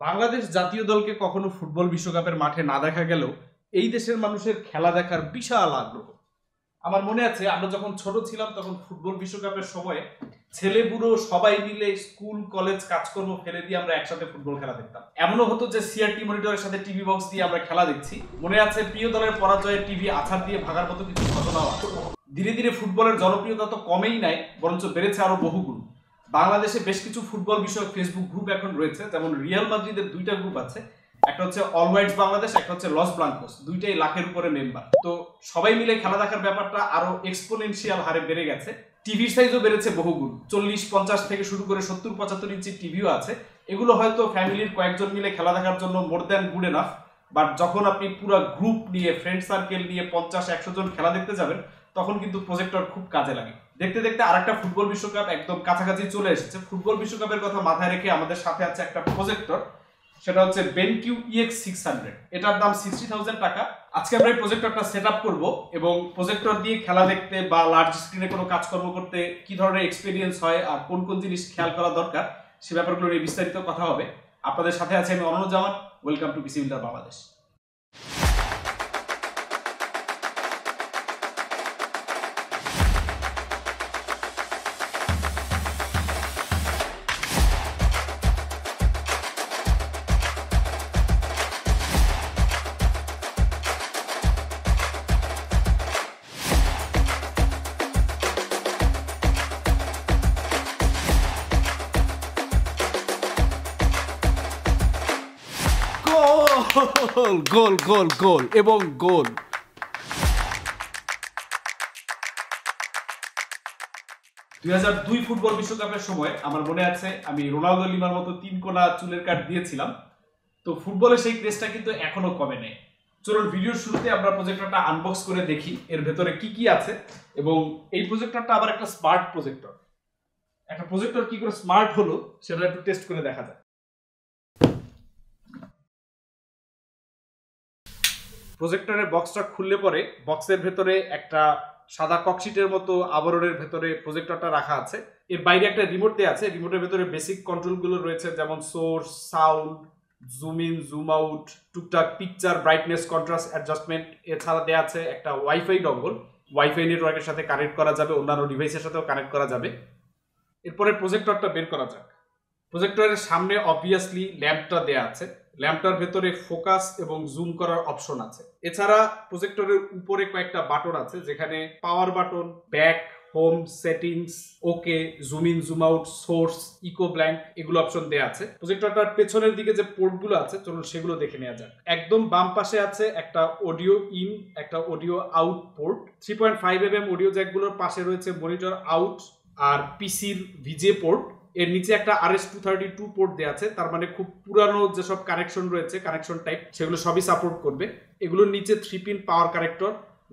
বাংলাদেশ জাতীয় দলকে কখনো ফুটবল বিশ্বকাপের মাঠে না দেখা গেলেও এই দেশের মানুষের খেলা দেখার বিশাল আগ্রহ। আমার মনে আছে, আমরা যখন ছোট ছিলাম তখন ফুটবল বিশ্বকাপের সময়ে ছেলে বুড়ো সবাই মিলে স্কুল, কলেজ, কাজকর্ম ফেলে দিয়ে আমরা একসাথে ফুটবল খেলা দেখতাম। এমনও হতো যে সিআরটি মনিটরের সাথে টিভি বক্স দিয়ে আমরা খেলা দেখছি। মনে আছে, প্রিয় দলের পরাজয়ে টিভি আছাড় দিয়ে ভাগার মতো কিছু ঘটনাও আছে। ধীরে ধীরে ফুটবলের জনপ্রিয়তা তো কমেই নাই, বরঞ্চ বেড়েছে আরও বহুগুণ। বাংলাদেশে বেশ কিছু ফুটবল বিষয়ক ফেসবুক গ্রুপ এখন রয়েছে। যেমন রিয়াল মাদ্রিদের দুইটা গ্রুপ আছে। একটা হচ্ছে অল হোয়াইটস বাংলাদেশ একটা হচ্ছে লস ব্লাঙ্কোস দুইটাই লাখের উপরে মেম্বার তো সবাই মিলে খেলা দেখার ব্যাপারটা আরও এক্সপোনেনশিয়াল হারে বেড়ে গেছে। টিভির সাইজও বেড়েছে বহুগুণ চল্লিশ, পঞ্চাশ থেকে শুরু করে সত্তর, পঁচাত্তর ইঞ্চি টিভিও আছে। এগুলো হয়তো ফ্যামিলির কয়েকজন মিলে খেলা দেখার জন্য more than good enough but যখন আপনি পুরো গ্রুপ নিয়ে ফ্রেন্ড সার্কেল নিয়ে পঞ্চাশ, একশো জন খেলা দেখতে যাবেন, তখন কিন্তু প্রজেক্টর খুব কাজে লাগে। দেখতে দেখতে আরেকটা ফুটবল বিশ্বকাপ একদম কাছাকাছি চলে এসেছে। ফুটবল বিশ্বকাপের কথা মাথায় রেখে আমাদের সাথে আছে একটা প্রজেক্টর সেটা হচ্ছে বেনকিউ ইএক্স সিক্স হান্ড্রেড এটার দাম সিক্সটি থাউজেন্ড টাকা। আজকে আমরা এই প্রজেক্টরটা সেট আপ করব এবং প্রজেক্টর দিয়ে খেলা দেখতে বা লার্জ স্ক্রিনে কোনো কাজকর্ম করতে কি ধরনের এক্সপিরিয়েন্স হয় আর কোন কোন জিনিস খেয়াল করা দরকার, সে ব্যাপারগুলো নিয়ে বিস্তারিত কথা হবে। আপনাদের সাথে আছে আমি Ananya Zaman. Welcome to builder Bangladesh goal goal goal goal, এবং গোল। দুই হাজার দুই ফুটবল বিশ্বকাপের সময় আমার মনে আছে, আমি রোনালদো লিমার মতো তিন কোনা চুলের কাট দিয়েছিলাম। তো ফুটবলের সেই ক্রেজটা কিন্তু এখনও কমে নেই চলুন, ভিডিওর শুরুতে আমরা প্রজেক্টরটা আনবক্স করে দেখি, এর ভেতরে কি কি আছে, এবং এই প্রজেক্টরটা আবার একটা স্মার্ট প্রজেক্টর একটা প্রজেক্টর কি করে স্মার্ট হলো, সেটা একটু টেস্ট করে দেখা যায় প্রজেক্টরের বক্সটা খুললে পরে বক্সের ভেতরে একটা সাদা ককশিটের মতো আবরণের ভেতরে প্রজেক্টরটা রাখা আছে। এর বাইরে একটা রিমোট দেওয়া আছে। রিমোটের ভেতরে বেসিক কন্ট্রোলগুলো রয়েছে, যেমন source sound zoom in zoom out টুকটাক পিকচার ব্রাইটনেস কন্ট্রাস্ট অ্যাডজাস্টমেন্ট এছাড়া দেওয়া আছে একটা ওয়াইফাই ডঙ্গল ওয়াইফাই নেটওয়ার্কের সাথে কানেক্ট করা যাবে, অন্যান্য ডিভাইসের সাথেও কানেক্ট করা যাবে। এরপরে প্রজেক্টরটা বের করা যাক। প্রজেক্টরের সামনে অবভিয়াসলি ল্যাম্পটা দেয়া আছে। ল্যাম্পটার ভেতরে ফোকাস এবং জুম করার অপশন আছে। এছাড়া প্রজেক্টরের উপরে কয়েকটা বাটন আছে, যেখানে power button, back, home, settings okay zoom in, zoom out, source, eco blank এগুলো অপশন দেওয়া আছে। প্রজেক্টরটার পেছনের দিকে যে পোর্টগুলো আছে, চলুন সেগুলো দেখে নেওয়া যাক। একদম বাম পাশে আছে একটা অডিও ইন, একটা audio out port. Three point five M M audio জ্যাকগুলোর পাশে রয়েছে মনিটর আউট আর পিসির ভিজে পোর্ট। এর নিচে একটা R S two thirty two port দেওয়া আছে, তার মানে খুব পুরানো যেসব কানেকশন রয়েছে কানেকশন টাইপ সেগুলো সবই সাপোর্ট করবে। এগুলোর নিচে থ্রি পিন পাওয়ার কানেক্টর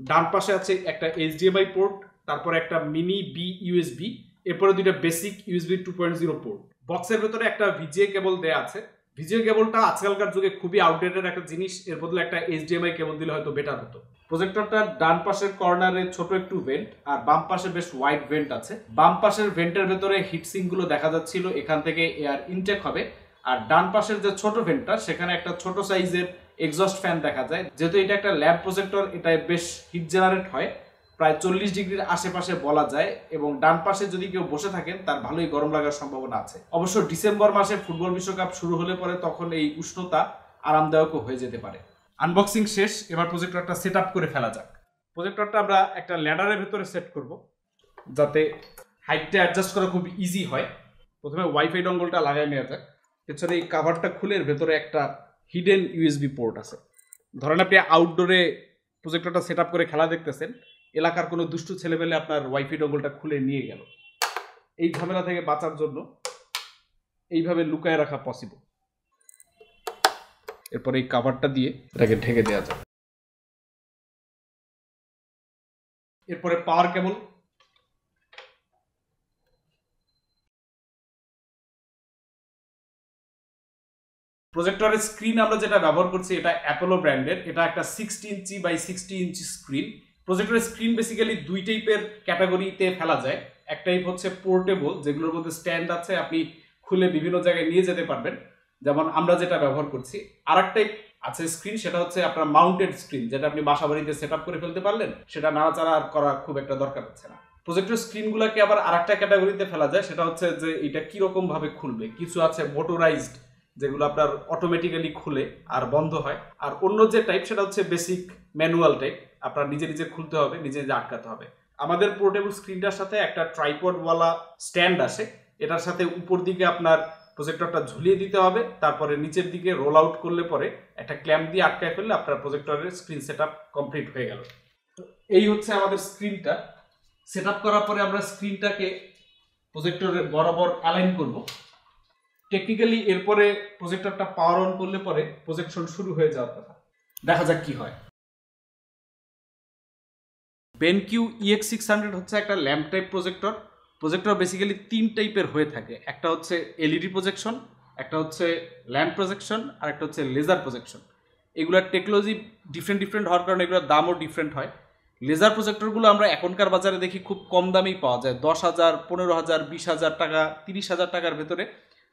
ডান পাশে আছে একটা এইচডিএমআই পোর্ট তারপর একটা মিনি বি ইউএসবি এরপরে দুইটা basic USB two point zero port বক্সের ভেতরে একটা ভিজিএ কেবল দেওয়া আছে। ভিজিএ কেবলটা আজকালকার যুগে খুবই আউটডেটেড একটা জিনিস, এর বদলে একটা এইচডিএমআই কেবল দিলে হয়তো বেটার হতো। প্রজেক্টরটার ডান পাশের কর্নারে ছোট একটু ভেন্ট আর বাম পাশে বেশ ওয়াইড ভেন্ট আছে। বাম পাশের ভেন্টের ভেতরে হিটসিংগুলো দেখা যাচ্ছিল, এখান থেকে এয়ার ইনটেক হবে। আর ডান পাশের যে ছোট ভেন্টটা সেখানে একটা ছোট সাইজের এক্সস্ট ফ্যান দেখা যায়। যেহেতু এটা একটা ল্যাব প্রজেক্টর এটা বেশ হিট জেনারেট হয়। প্রায় চল্লিশ ডিগ্রির আশেপাশে বলা যায় এবং ডান পাশে যদি কেউ বসে থাকেন, তার ভালোই গরম লাগার সম্ভাবনা আছে। অবশ্য ডিসেম্বর মাসে ফুটবল বিশ্বকাপ শুরু হলে পরে তখন এই উষ্ণতা আরামদায়কও হয়ে যেতে পারে। আনবক্সিং শেষ, এবার প্রজেক্টরটা সেট আপ করে ফেলা যাক। প্রজেক্টরটা আমরা একটা ল্যাডারের ভেতরে সেট করব, যাতে হাইটটা অ্যাডজাস্ট করা খুব ইজি হয়। প্রথমে ওয়াইফাই ডঙ্গলটা লাগাই নেওয়া যাক। পেছনে এই কাভারটা খুলে এর ভেতরে একটা হিডেন ইউএসবি পোর্ট আছে। ধরেন আপনি আউটডোরে প্রজেক্টরটা সেট আপ করে খেলা দেখতেছেন, এলাকার কোনো দুষ্টু ছেলেমেলে আপনার ওয়াইফাই ডঙ্গলটা খুলে নিয়ে গেল। এই ঝামেলা থেকে বাঁচার জন্য এইভাবে লুকায় রাখা পসিবল এরপর এই কাভারটা দিয়ে এটাকে ঢেকে দেওয়া যায় এরপরে পাওয়ার কেবল প্রজেক্টরের স্ক্রিন আমরা যেটা ব্যবহার করছি, এটা অ্যাপোলো ব্র্যান্ডের এটা একটা sixty inch by sixty inch screen প্রজেক্টরের screen basically দুই টাইপের ক্যাটাগরিতে ফেলা যায়। এক টাইপ হচ্ছে পোর্টেবল যেগুলোর মধ্যে স্ট্যান্ড আছে, আপনি খুলে বিভিন্ন জায়গায় নিয়ে যেতে পারবেন। যেমন আমরা যেটা ব্যবহার করছি আর আছে স্ক্রিন সেটা হচ্ছে আপনার মাউন্টেড স্ক্রিন যেটা আপনি বাসা বাড়িতে সেট করে ফেলতে পারলেন, সেটা নাড়াচাড়া করা খুব একটা দরকার হচ্ছে না। প্রজেক্টর স্ক্রিনগুলোকে আবার আর একটা ক্যাটাগরিতে ফেলা যায়, সেটা হচ্ছে যে এটা কীরকম ভাবে খুলবে। কিছু আছে মোটরাইজড যেগুলো আপনার অটোমেটিক্যালি খুলে আর বন্ধ হয়। আর অন্য যে টাইপ সেটা হচ্ছে বেসিক ম্যানুয়াল টাইপ আপনার নিজে নিজে খুলতে হবে, নিজে নিজে আটকাতে হবে। আমাদের পোর্টেবল স্ক্রিনটার সাথে একটা ট্রাইপডওয়ালা স্ট্যান্ড আসে, এটার সাথে উপর দিকে আপনার প্রজেক্টরটা ঝুলিয়ে দিতে হবে, তারপরে নিচের দিকে রোল আউট করলে পরে একটা ক্ল্যাম্প দিয়ে আটকায় ফেললে আপনার প্রজেক্টরের স্ক্রিন সেট কমপ্লিট হয়ে গেল। এই হচ্ছে আমাদের স্ক্রিনটা সেট করার পরে আমরা স্ক্রিনটাকে প্রজেক্টরের বরাবর অ্যালাইন করব। টেকনিক্যালি এরপরে প্রজেক্টরটা পাওয়ার অন করলে পরে প্রজেকশন শুরু হয়ে যাওয়ার কথা। দেখা যাক কি হয়। বেনকিউ ইএক্স সিক্স হান্ড্রেড হচ্ছে একটা lamp type projector projector basically তিন টাইপের হয়ে থাকে। একটা হচ্ছে এলইডি প্রজেকশন একটা হচ্ছে ল্যাম্প প্রজেকশন আর একটা হচ্ছে লেজার প্রজেকশন এগুলোর টেকনোলজি ডিফারেন্ট ডিফারেন্ট হওয়ার কারণে এগুলোর দামও ডিফারেন্ট হয়। লেজার প্রজেক্টরগুলো আমরা এখনকার বাজারে দেখি খুব কম দামেই পাওয়া যায়। দশ হাজার, পনেরো হাজার, বিশ হাজার টাকা, তিরিশ হাজার টাকার ভেতরে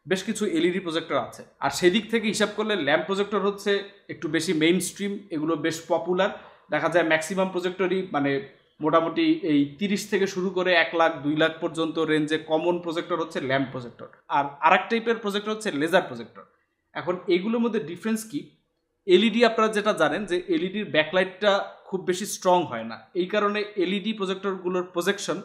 বেশ কিছু এলইডি প্রজেক্টর আছে। আর সেদিক থেকে হিসাব করলে ল্যাম্প প্রজেক্টর হচ্ছে একটু বেশি মেইন স্ট্রিম এগুলো বেশ পপুলার দেখা যায় ম্যাক্সিমাম প্রজেক্টরই মানে মোটামুটি এই তিরিশ থেকে শুরু করে এক লাখ, দুই লাখ পর্যন্ত রেঞ্জে কমন প্রজেক্টর হচ্ছে ল্যাম্প প্রজেক্টর আর আরেক টাইপের প্রজেক্টর হচ্ছে লেজার প্রজেক্টর এখন এগুলোর মধ্যে ডিফারেন্স কি? এলইডি আপনারা যেটা জানেন যে এলইডির ব্যাকলাইটটা খুব বেশি স্ট্রং হয় না। এই কারণে এলইডি প্রজেক্টরগুলোর প্রজেকশন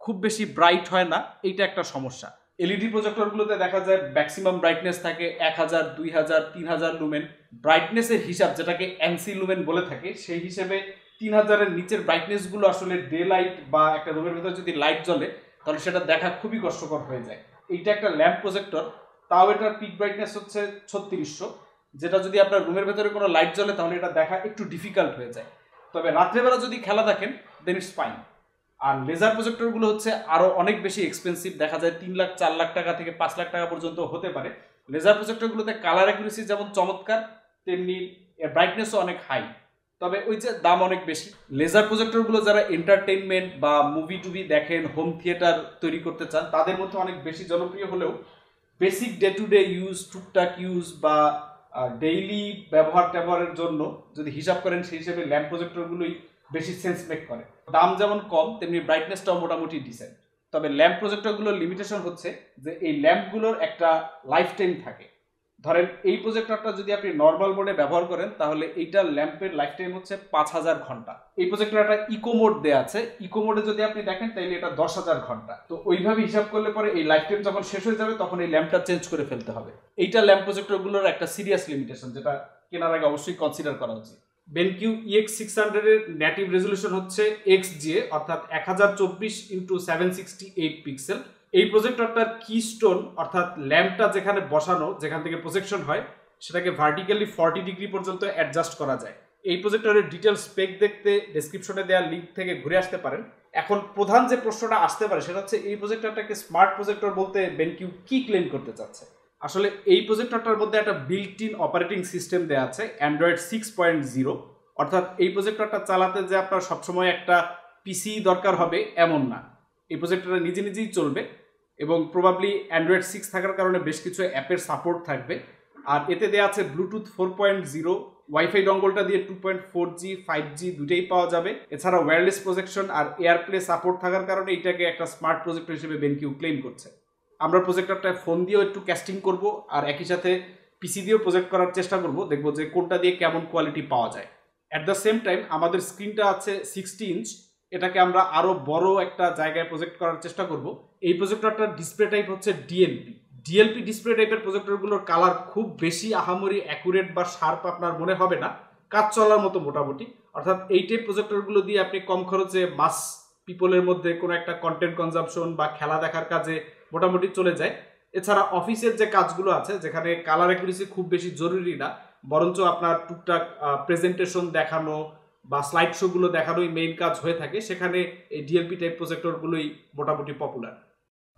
খুব বেশি ব্রাইট হয় না, এইটা একটা সমস্যা। এলইডি প্রজেক্টরগুলোতে দেখা যায় ম্যাক্সিমাম ব্রাইটনেস থাকে এক হাজার, দুই হাজার, তিন হাজার লুমেন ব্রাইটনেসের হিসাব যেটাকে এনসি লুমেন বলে থাকে, সেই হিসেবে তিন হাজারের নিচের ব্রাইটনেসগুলো আসলে ডে লাইট বা একটা রুমের ভেতরে যদি লাইট জ্বলে, তাহলে সেটা দেখা খুবই কষ্টকর হয়ে যায়। এইটা একটা ল্যাম্প প্রজেক্টর তাও এটার পিক ব্রাইটনেস হচ্ছে ছত্রিশশো। যেটা যদি আপনার রুমের ভেতরে কোনো লাইট জ্বলে, তাহলে এটা দেখা একটু ডিফিকাল্ট হয়ে যায়। তবে রাত্রেবেলা যদি খেলা দেখেন দেন ইটস ফাইন আর লেজার প্রজেক্টরগুলো হচ্ছে আরও অনেক বেশি এক্সপেন্সিভ দেখা যায় তিন লাখ, চার লাখ টাকা থেকে পাঁচ লাখ টাকা পর্যন্ত হতে পারে। লেজার প্রজেক্টরগুলোতে কালার অ্যাকুরেসি যেমন চমৎকার, তেমনি ব্রাইটনেসও অনেক হাই তবে ওই যে দাম অনেক বেশি। লেজার প্রজেক্টরগুলো যারা এন্টারটেনমেন্ট বা মুভি টুভি দেখেন হোম থিয়েটার তৈরি করতে চান, তাদের মধ্যে অনেক বেশি জনপ্রিয় হলেও basic day to day use টুকটাক ইউজ বা ডেইলি ব্যবহার ট্যাবহারের জন্য যদি হিসাব করেন, সেই হিসেবে ল্যাম্প প্রজেক্টরগুলোই বেশি সেন্স মেক করে। দাম যেমন কম, তেমনি ব্রাইটনেসটাও মোটামুটি ডিসেন্ট তবে ল্যাম্প প্রজেক্টরগুলোর লিমিটেশন হচ্ছে যে এই ল্যাম্পগুলোর একটা লাইফ টাইম থাকে। ধরেন এই প্রজেক্টরটা যদি আপনি নর্মাল মোডে ব্যবহার করেন, তাহলে এইটার ল্যাম্পের লাইফ টাইম হচ্ছে পাঁচ হাজার ঘণ্টা। এই প্রজেক্টর একটা ইকো মোড দেওয়া আছে। ইকো মোডে যদি আপনি দেখেন তাহলে এটা দশ হাজার ঘণ্টা। তো ওইভাবে হিসাব করলে পরে এই লাইফ টাইম যখন শেষ হয়ে যাবে, তখন এই ল্যাম্পটা চেঞ্জ করে ফেলতে হবে। এইটা ল্যাম্প প্রজেক্টরগুলোর একটা সিরিয়াস লিমিটেশন যেটা কেনার আগে অবশ্যই কনসিডার করা উচিত। বেনকিউ ইএক্স সিক্স হান্ড্রেডের নেটিভ রেজলিউশন হচ্ছে এক্স জিএ অর্থাৎ এক হাজার চব্বিশ into seven sixty eight pixel এই প্রজেক্টরটার কি স্টোন অর্থাৎ ল্যাম্পটা যেখানে বসানো, যেখান থেকে প্রজেকশন হয়, সেটাকে ভার্টিক্যালি ফর্টি ডিগ্রি পর্যন্ত অ্যাডজাস্ট করা যায়। এই প্রজেক্টরের ডিটেল স্পেক দেখতে ডেসক্রিপশনে দেওয়া লিঙ্ক থেকে ঘুরে আসতে পারেন। এখন প্রধান যে প্রশ্নটা আসতে পারে, সেটা হচ্ছে এই প্রজেক্টরটাকে স্মার্ট প্রজেক্টর বলতে বেনকিউ কি ক্লেম করতে চাচ্ছে? আসলে এই প্রজেক্টরটার মধ্যে একটা বিল্ট ইন অপারেটিং সিস্টেম দেওয়া আছে অ্যান্ড্রয়েড সিক্স পয়েন্ট জিরো অর্থাৎ এই প্রজেক্টরটা চালাতে যে আপনার সবসময় একটা পিসি দরকার হবে, এমন না। এই প্রজেক্টরটা নিজে নিজেই চলবে। এবং প্রবাবলি অ্যান্ড্রয়েড সিক্স থাকার কারণে বেশ কিছু অ্যাপের সাপোর্ট থাকবে। আর এতে দেওয়া আছে bluetooth four point zero wifi ডঙ্গলটা দিয়ে two point four G five G দুটেই পাওয়া যাবে। এছাড়া ওয়্যারলেস প্রজেকশন আর এয়ারপ্লে সাপোর্ট থাকার কারণে এটাকে একটা স্মার্ট প্রজেক্টর হিসেবে বেনকিউ ক্লেম করছে। আমরা প্রজেক্টরটায় ফোন দিয়েও একটু ক্যাস্টিং করব আর একই সাথে পিসি দিয়েও প্রজেক্ট করার চেষ্টা করব, দেখব যে কোনটা দিয়ে কেমন কোয়ালিটি পাওয়া যায়। অ্যাট দ্য সেম টাইম আমাদের স্ক্রিনটা আছে সিক্সটি ইঞ্চ এটাকে আমরা আরও বড় একটা জায়গায় প্রজেক্ট করার চেষ্টা করব। এই প্রজেক্টরটার ডিসপ্লে টাইপ হচ্ছে ডিএলপি ডিএলপি ডিসপ্লে টাইপের প্রজেক্টরগুলোর কালার খুব বেশি আহামরি অ্যাকুরেট বা শার্প আপনার মনে হবে না। কাজ চলার মতো মোটামুটি। অর্থাৎ এই টাইপ প্রজেক্টরগুলো দিয়ে আপনি কম খরচে মাস পিপলের মধ্যে কোনো একটা কন্টেন্ট কনজামশন বা খেলা দেখার কাজে মোটামুটি চলে যায়। এছাড়া অফিসের যে কাজগুলো আছে, যেখানে কালার অ্যাকুরেসি খুব বেশি জরুরি না, বরঞ্চ আপনার টুকটাক প্রেজেন্টেশন দেখানো বা স্লাইড শোগুলো দেখানোই মেইন কাজ হয়ে থাকে, সেখানে এই ডিএলপি টাইপ প্রজেক্টরগুলোই মোটামুটি পপুলার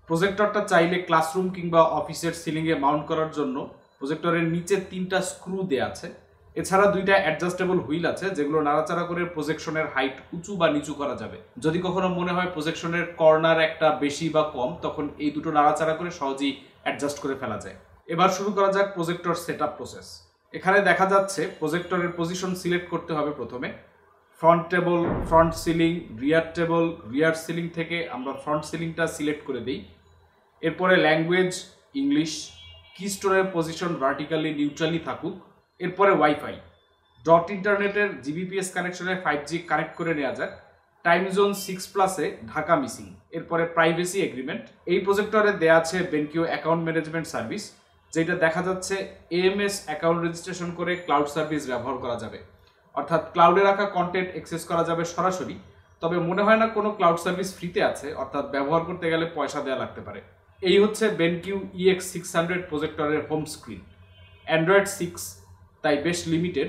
প্রজেক্টরটা চাইলে ক্লাসরুম কিংবা অফিসের সিলিংয়ে মাউন্ট করার জন্য প্রজেক্টরের নিচে তিনটা স্ক্রু দেওয়া আছে। এছাড়া দুইটা অ্যাডজাস্টেবল হুইল আছে, যেগুলো নাড়াচাড়া করে প্রজেকশনের হাইট উঁচু বা নিচু করা যাবে। যদি কখনো মনে হয় প্রজেকশনের কর্নার একটা বেশি বা কম, তখন এই দুটো নাড়াচাড়া করে সহজেই অ্যাডজাস্ট করে ফেলা যায়। এবার শুরু করা যাক প্রজেক্টর সেট প্রসেস এখানে দেখা যাচ্ছে প্রজেক্টরের পজিশন সিলেক্ট করতে হবে প্রথমে। Front table front ceiling rear table rear ceiling থেকে আমরা ফ্রন্ট সিলিংটা সিলেক্ট করে দিই। এরপরে ল্যাঙ্গুয়েজ ইংলিশ কিস্টোনের পজিশন ভার্টিক্যালি নিউট্রালি থাকুক। এরপরে ওয়াইফাই ডট ইন্টারনেটের জিবিপিএস কানেকশনে ফাইভ জি কানেক্ট করে নেওয়া যাক। টাইম জোন সিক্স প্লাসে ঢাকা মিসিং এরপরে প্রাইভেসি এগ্রিমেন্ট এই প্রজেক্টরে দেয়া আছে বেনকিউ অ্যাকাউন্ট ম্যানেজমেন্ট সার্ভিস যেটা দেখা যাচ্ছে এএমএস অ্যাকাউন্ট রেজিস্ট্রেশন করে ক্লাউড সার্ভিস ব্যবহার করা যাবে। অর্থাৎ ক্লাউডে রাখা কন্টেন্ট অ্যাক্সেস করা যাবে সরাসরি, তবে মনে হয় না কোনো ক্লাউড সার্ভিস ফ্রিতে আছে, অর্থাৎ ব্যবহার করতে গেলে পয়সা দেওয়া লাগতে পারে। এই হচ্ছে বেনকিউ ইএক্স সিক্স হান্ড্রেড প্রজেক্টরের হোম স্ক্রিন অ্যান্ড্রয়েড সিক্স তাই বেশ লিমিটেড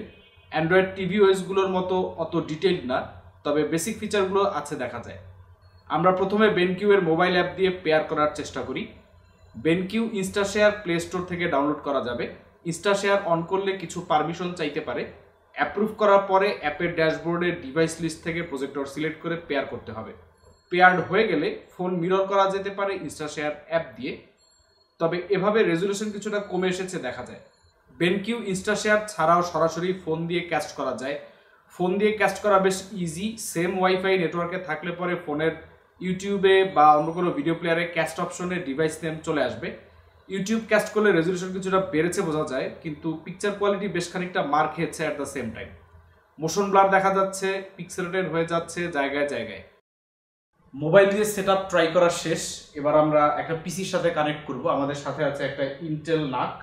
অ্যান্ড্রয়েড টিভি ওয়েসগুলোর মতো অত ডিটেইলড না, তবে বেসিক ফিচারগুলো আছে দেখা যায়। আমরা প্রথমে বেনকিউ এর মোবাইল অ্যাপ দিয়ে পেয়ার করার চেষ্টা করি। বেনকিউ ইনস্টাশেয়ার প্লে স্টোর থেকে ডাউনলোড করা যাবে। ইনস্টাশেয়ার অন করলে কিছু পারমিশন চাইতে পারে। অ্যাপ্রুভ করার পরে অ্যাপের ড্যাশবোর্ডের ডিভাইস লিস্ট থেকে প্রজেক্টর সিলেক্ট করে পেয়ার করতে হবে। পেয়ার্ড হয়ে গেলে ফোন মিরর করা যেতে পারে ইনস্টাশেয়ার অ্যাপ দিয়ে। তবে এভাবে রেজুলেশন কিছুটা কমে এসেছে দেখা যায়। বেনকিউ ইনস্টাশেয়ার ছাড়াও সরাসরি ফোন দিয়ে ক্যাস্ট করা যায়। ফোন দিয়ে ক্যাস্ট করা বেশ ইজি সেম ওয়াইফাই নেটওয়ার্কে থাকলে পরে ফোনের ইউটিউবে বা অন্য কোনো ভিডিও প্লেয়ারে ক্যাস্ট অপশনে ডিভাইস নেম চলে আসবে। ইউটিউব ক্যাস্ট করলে রেজলিউশন কিছুটা বেড়েছে বোঝা যায়, কিন্তু পিকচার কোয়ালিটি বেশ খানিকটা মার খেয়েছে at the same time motion blur দেখা যাচ্ছে পিক্সেলেটেড হয়ে যাচ্ছে জায়গায় জায়গায়। মোবাইল দিয়ে সেট আপ ট্রাই করা শেষ। এবার আমরা একটা পিসির সাথে কানেক্ট করব। আমাদের সাথে আছে একটা ইন্টেল নাক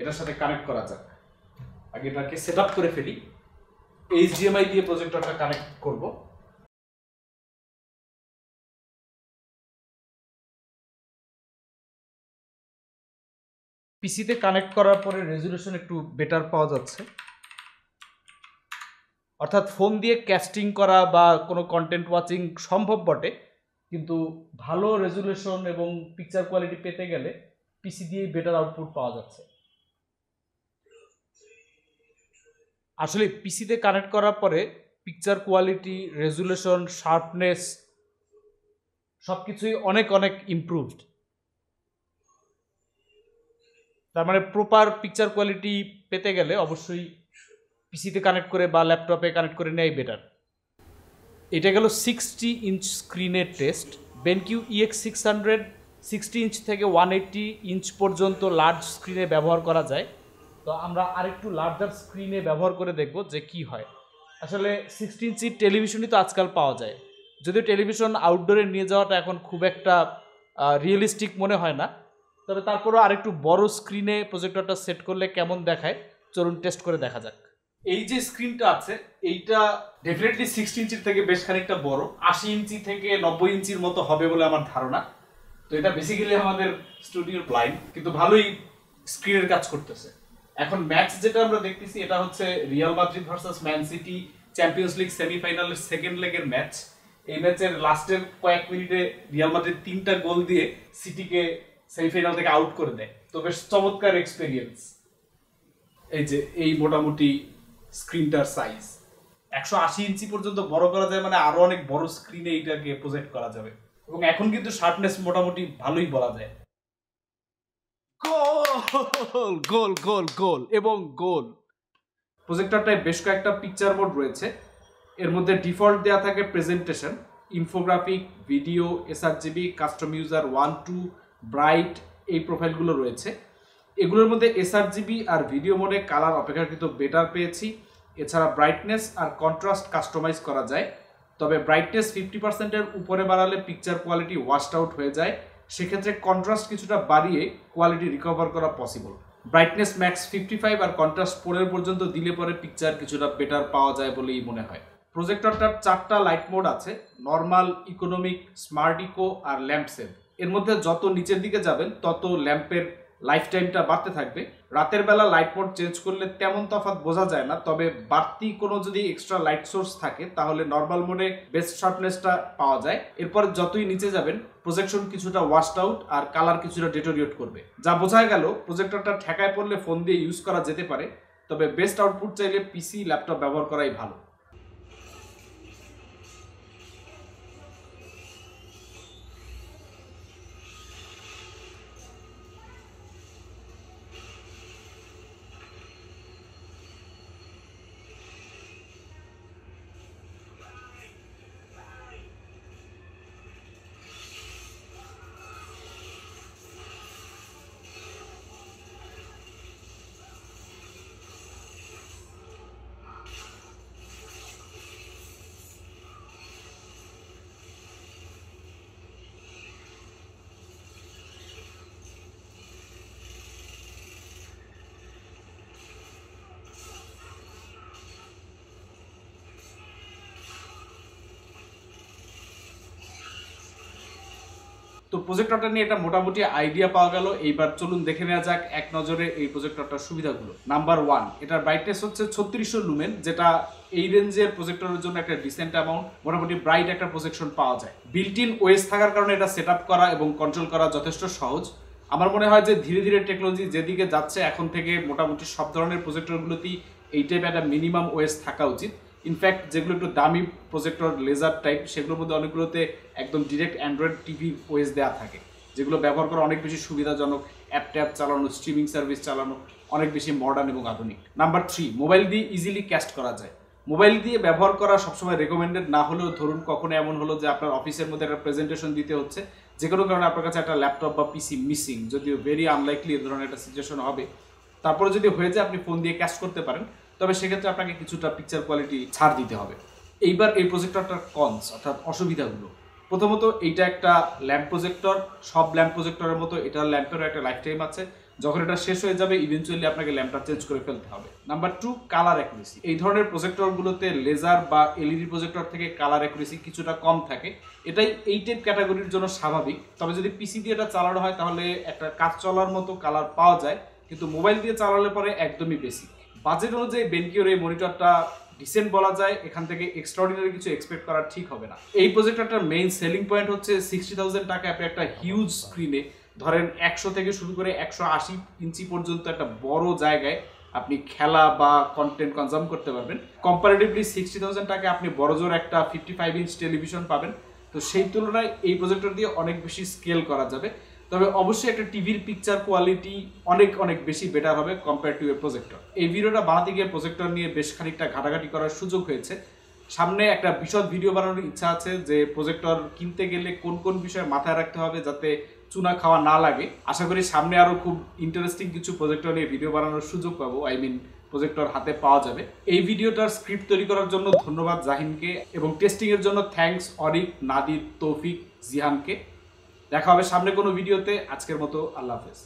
এটার সাথে কানেক্ট করা যাক। আগে এটাকে সেট আপ করে ফেলি। এইচডিএমআই দিয়ে প্রজেক্টরটা কানেক্ট করব। পিসিতে কানেক্ট করার পরে রেজুলেশন একটু বেটার পাওয়া যাচ্ছে। অর্থাৎ ফোন দিয়ে ক্যাস্টিং করা বা কোনো কন্টেন্ট ওয়াচিং সম্ভব বটে, কিন্তু ভালো রেজুলেশন এবং পিকচার কোয়ালিটি পেতে গেলে পিসি দিয়েই বেটার আউটপুট পাওয়া যাচ্ছে। আসলে পিসিতে কানেক্ট করার পরে পিকচার কোয়ালিটি রেজুলেশন শার্পনেস সব কিছুই অনেক অনেক ইমপ্রুভড তার মানে প্রপার পিকচার কোয়ালিটি পেতে গেলে অবশ্যই পিসিতে কানেক্ট করে বা ল্যাপটপে কানেক্ট করে নেয় বেটার এটা গেল সিক্সটি ইঞ্চ স্ক্রিনের test BenQ EX six hundred sixty inch থেকে ওয়ান এইট্টি ইঞ্চ পর্যন্ত লার্জ স্ক্রিনে ব্যবহার করা যায়। তো আমরা আরেকটু লার্জার স্ক্রিনে ব্যবহার করে দেখব যে কি হয়। আসলে সিক্সটি ইঞ্চি টেলিভিশনই তো আজকাল পাওয়া যায়। যদিও টেলিভিশন আউটডোরে নিয়ে যাওয়াটা এখন খুব একটা রিয়েলিস্টিক মনে হয় না। তবে তারপরেও আরেকটু বড় স্ক্রিনে প্রজেক্টরটা সেট করলে কেমন দেখায়? চলুন টেস্ট করে দেখা যাক। এই যে স্ক্রিনটা আছে, এইটা ডেফিনেটলি সিক্সটি ইঞ্চির থেকে বেশ খানিকটা বড়। আশি ইঞ্চি থেকে নব্বই ইঞ্চির মতো হবে বলে আমার ধারণা। তো এটা বেসিক্যালি আমাদের স্টুডিওর ব্লাইন্ড কিন্তু ভালোই স্ক্রিনের কাজ করতেছে। এখন ম্যাচ যেটা আমরা দেখতেছি, এটা হচ্ছে Real Madrid versus Man City Champions League সেমিফাইনালের সেকেন্ড লেগের ম্যাচ এই ম্যাচের লাস্টের কয়েক মিনিটে রিয়াল মাদ্রিদ তিনটা গোল দিয়ে সিটিকে সেমিফাইনাল থেকে আউট করে দেয়। তো বেশ চমৎকার এক্সপেরিয়েন্স এই যে এই মোটামুটি স্ক্রিনটার সাইজ একশো আশি ইঞ্চি পর্যন্ত বড় করা যায় মানে আরও অনেক বড় স্ক্রিনে এইটাকে প্রজেক্ট করা যাবে। এবং এখন কিন্তু শার্পনেস মোটামুটি ভালোই বলা যায়। গোল গোল গোল গোল এবং গোল। প্রজেক্টরটায় বেশ কয়েকটা পিকচার মোড রয়েছে। এর মধ্যে ডিফল্ট দেওয়া থাকে presentation infographic video sRGB custom user one two bright এই প্রোফাইলগুলো রয়েছে। এগুলোর মধ্যে এসআরজিবি আর ভিডিও মোডে কালার অপেক্ষাকৃত বেটার পেয়েছি। এছাড়া ব্রাইটনেস আর কন্ট্রাস্ট কাস্টমাইজ করা যায়। তবে ব্রাইটনেস ফিফটি পার্সেন্টের উপরে বাড়ালে পিকচার কোয়ালিটি ওয়াশড আউট হয়ে যায়। সেক্ষেত্রে কন্ট্রাস্ট কিছুটা বাড়িয়ে কোয়ালিটি রিকভার করা possible brightness max fifty five আর কন্ট্রাস্ট ফোরের পর্যন্ত দিলে পরে পিকচার কিছুটা বেটার পাওয়া যায় বলেই মনে হয়। প্রজেক্টরটার চারটা লাইট মোড আছে। নর্মাল ইকোনমিক স্মার্ট ইকো আর ল্যাম্প সেভ এর মধ্যে যত নিচের দিকে যাবেন, তত ল্যাম্পের লাইফ টাইমটা বাড়তে থাকবে। রাতের বেলা লাইট মোড চেঞ্জ করলে তেমন তফাৎ বোঝা যায় না, তবে বাড়তি কোনো যদি এক্সট্রা লাইট সোর্স থাকে, তাহলে নর্মাল মোডে বেস্ট শার্পনেসটা পাওয়া যায়। এরপর যতই নিচে যাবেন প্রজেকশন কিছুটা ওয়াশড আউট আর কালার কিছুটা ডেটোরিয়েট করবে। যা বোঝা গেল প্রজেক্টরটা ঠেকায় পড়লে ফোন দিয়ে ইউজ করা যেতে পারে, তবে বেস্ট আউটপুট চাইলে পিসি ল্যাপটপ ব্যবহার করাই ভালো। তো প্রজেক্টরটা নিয়ে এটা মোটামুটি আইডিয়া পাওয়া গেল। এইবার চলুন দেখে নেওয়া যাক এক নজরে এই প্রজেক্টরটার সুবিধাগুলো। নাম্বার ওয়ান এটার ব্রাইটনেস হচ্ছে ছত্রিশশো লুমেন যেটা এই রেঞ্জের প্রজেক্টরের জন্য একটা ডিসেন্ট অ্যামাউন্ট মোটামুটি ব্রাইট একটা প্রজেকশন পাওয়া যায়। বিল্ট ইন ওয়েস থাকার কারণে এটা সেট করা এবং কন্ট্রোল করা যথেষ্ট সহজ। আমার মনে হয় যে ধীরে ধীরে টেকনোলজি যেদিকে যাচ্ছে, এখন থেকে মোটামুটি সব ধরনের প্রজেক্টরগুলোতেই এই টাইপের একটা মিনিমাম ওয়েস থাকা উচিত। ইনফ্যাক্ট যেগুলো একটু দামি প্রজেক্টর লেজার টাইপ সেগুলোর মধ্যে অনেকগুলোতে একদম ডিরেক্ট অ্যান্ড্রয়েড টিভি ওয়েস দেওয়া থাকে, যেগুলো ব্যবহার করা অনেক বেশি সুবিধাজনক অ্যাপ ট্যাপ চালানো স্ট্রিমিং সার্ভিস চালানো, অনেক বেশি মডার্ন এবং আধুনিক। নাম্বার থ্রি মোবাইল দিয়ে ইজিলি ক্যাস্ট করা যায়। মোবাইল দিয়ে ব্যবহার করা সবসময় রেকমেন্ডেড না হলেও ধরুন কখনো এমন হলো যে আপনার অফিসের মধ্যে একটা প্রেজেন্টেশন দিতে হচ্ছে, যে কোনো কারণে আপনার কাছে একটা ল্যাপটপ বা পিসি মিসিং যদিও ভেরি আনলাইকলি এ ধরনের একটা সিচুয়েশন হবে। তারপরে যদি হয়ে যায়, আপনি ফোন দিয়ে ক্যাশ করতে পারেন। তবে সেক্ষেত্রে আপনাকে কিছুটা পিকচার কোয়ালিটি ছাড় দিতে হবে। এইবার এই প্রজেক্টরটার কনস অর্থাৎ অসুবিধাগুলো। প্রথমত, এইটা একটা ল্যাম্প প্রজেক্টর সব ল্যাম্প প্রজেক্টরের মতো এটার ল্যাম্পেরও একটা লাইফ টাইম আছে। যখন এটা শেষ হয়ে যাবে ইভেনচুয়ালি আপনাকে ল্যাম্পটা চেঞ্জ করে ফেলতে হবে। নাম্বার টু কালার অ্যাকুরেসি এই ধরনের প্রজেক্টরগুলোতে লেজার বা এলইডি প্রজেক্টর থেকে কালার অ্যাকুরেসি কিছুটা কম থাকে। এটাই এই টাইপ ক্যাটাগরির জন্য স্বাভাবিক। তবে যদি পিসি দিয়ে এটা চালানো হয়, তাহলে একটা কাজ চলার মতো কালার পাওয়া যায়। কিন্তু মোবাইল দিয়ে চালালে পরে একদমই বেশি বাজেট অনুযায়ী বেনকিওর এই মনিটরটা ডিসেন্ট বলা যায়, এখান থেকে এক্সট্রাঅর্ডিনারি কিছু এক্সপেক্ট করা ঠিক হবে না। এই প্রজেক্টরটার মেইন সেলিং পয়েন্ট হচ্ছে সিক্সটি থাউজেন্ড টাকা আপনি একটা হিউজ স্ক্রিনে ধরেন একশো থেকে শুরু করে একশো আশি ইঞ্চি পর্যন্ত একটা বড় জায়গায় আপনি খেলা বা কন্টেন্ট কনজাম করতে পারবেন। কম্পারেটিভলি সিক্সটি থাউজেন্ড টাকা আপনি বড় জোর একটা ফিফটি ফাইভ ইঞ্চ টেলিভিশন পাবেন। তো সেই তুলনায় এই প্রজেক্টর দিয়ে অনেক বেশি স্কেল করা যাবে। তবে অবশ্যই একটা টিভির পিকচার কোয়ালিটি অনেক অনেক বেশি বেটার হবে কম্পেয়ার টু এ প্রজেক্টর এই ভিডিওটা বানাতে গিয়ে প্রজেক্টর নিয়ে বেশ খানিকটা ঘাটাঘাটি করার সুযোগ হয়েছে। সামনে একটা বিশদ ভিডিও বানানোর ইচ্ছা আছে যে প্রজেক্টর কিনতে গেলে কোন কোন বিষয়ে মাথায় রাখতে হবে যাতে চুনা খাওয়া না লাগে। আশা করি সামনে আরও খুব ইন্টারেস্টিং কিছু প্রজেক্টর নিয়ে ভিডিও বানানোর সুযোগ পাবো। আই মিন প্রজেক্টর হাতে পাওয়া যাবে। এই ভিডিওটার স্ক্রিপ্ট তৈরি করার জন্য ধন্যবাদ জাহিনকে এবং টেস্টিংয়ের জন্য থ্যাঙ্কস অরিক নাদির তৌফিক, জিহানকে। দেখা হবে সামনে কোনো ভিডিওতে। আজকের মতো আল্লাহ হাফেজ।